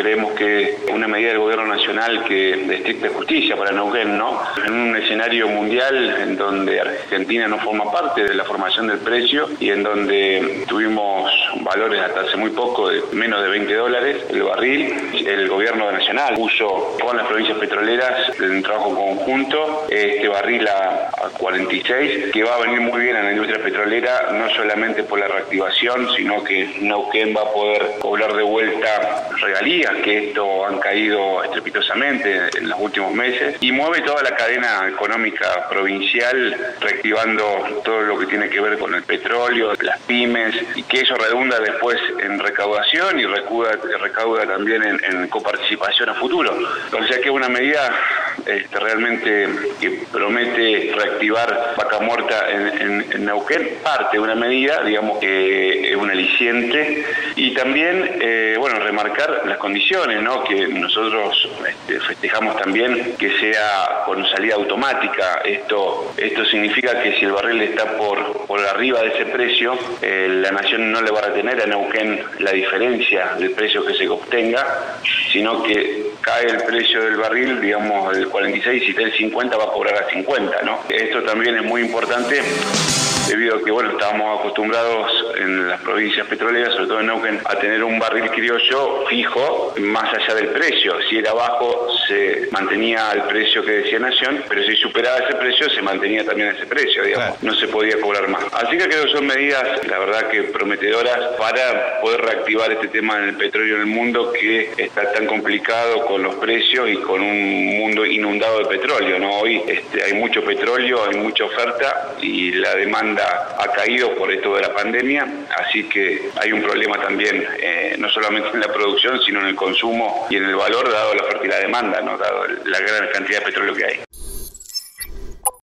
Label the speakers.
Speaker 1: creemos que una medida del gobierno nacional que de justicia para Neuquén, ¿no? En un escenario mundial en donde Argentina no forma parte de la formación del precio y en donde tuvimos valores hasta hace muy poco de menos de 20 dólares el barril, el gobierno nacional puso con las provincias petroleras en trabajo conjunto este barril a, 46 que va a venir muy bien a la industria petrolera no solamente por la reactivación sino que Neuquén va a poder cobrar de vuelta regalías que esto han caído estrepitosamente en los últimos meses y mueve toda la cadena económica provincial reactivando todo lo que tiene que ver con el petróleo, las pymes y que eso redunda después en recaudación y recauda, recauda también en, coparticipación a futuro. O sea que es una medida este, realmente que promete reactivar vaca muerta en, en, Neuquén, parte de una medida, digamos, que es un aliciente y también, eh, bueno, remarcar las condiciones, ¿no? Que nosotros este, festejamos también que sea con salida automática. Esto, esto significa que si el barril está por, por arriba de ese precio, eh, la nación no le va a retener a Neuquén la diferencia del precio que se obtenga, sino que cae el precio del barril, digamos, del 46 y del 50 va a cobrar a 50, ¿no? Esto también es muy importante debido a que bueno estábamos acostumbrados en las provincias petroleras, sobre todo en Neuquén, a tener un barril criollo fijo más allá del precio. Si era bajo se mantenía el precio que decía Nación, pero si superaba ese precio se mantenía también ese precio, digamos, no se podía cobrar más. Así que creo que son medidas, la verdad que prometedoras para poder reactivar este tema en el petróleo en el mundo que está tan complicado con los precios y con un mundo inundado de petróleo, ¿no? Hoy este, hay mucho petróleo, hay mucha oferta y la demanda ha caído por esto de la pandemia, así que hay un problema también, eh, no solamente en la producción, sino en el consumo y en el valor, dado la la demanda, ¿no? dado la gran cantidad de petróleo que hay.